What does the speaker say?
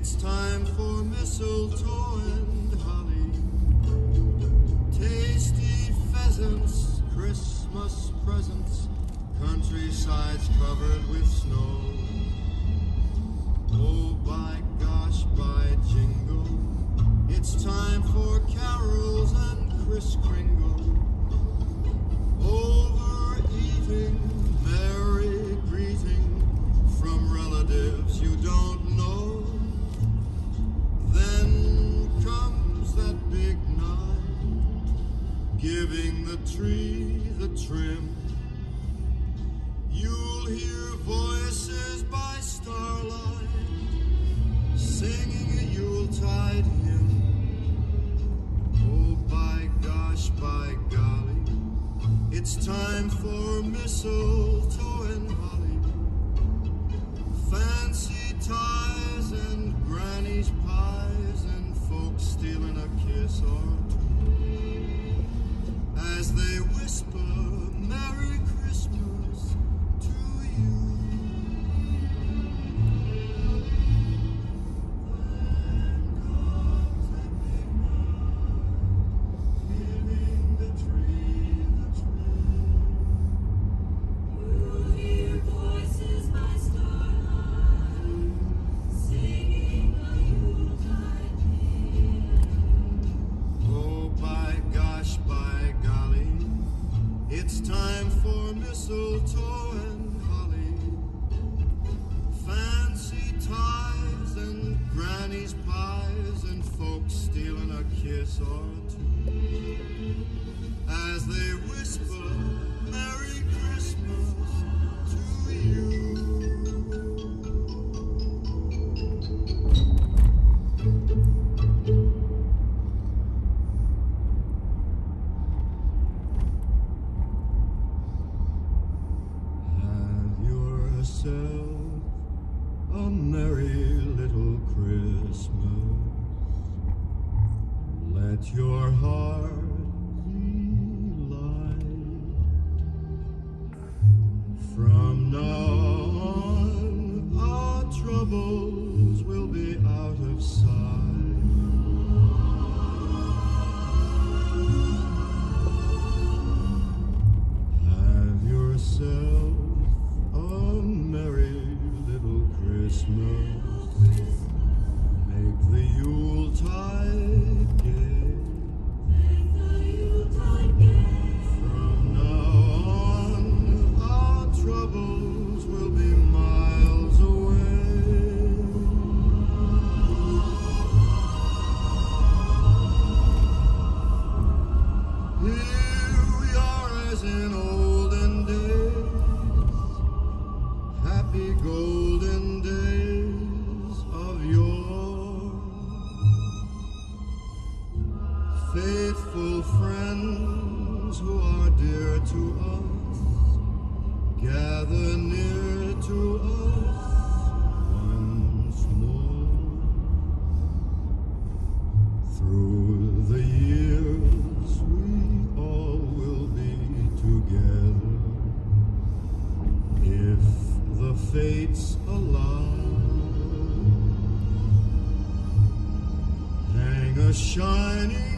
It's time for mistletoe and holly. Tasty pheasants, Christmas presents, countrysides covered with snow. Oh, by gosh, by jingle, it's time for carols and Kris Kringle. Giving the tree the trim. You'll hear voices by starlight, singing a Yuletide hymn. Oh, by gosh, by golly, it's time for mistletoe and holly. Fancy ties and granny's pies and folks stealing a kiss or two holly. Fancy ties and granny's pies and folks stealing a kiss or two as they whisper a merry little Christmas. Let your heart be light. From now on, our troubles Faithful friends who are dear to us, gather near to us once more. Through the years, we all will be together if the fates allow. Hang a shining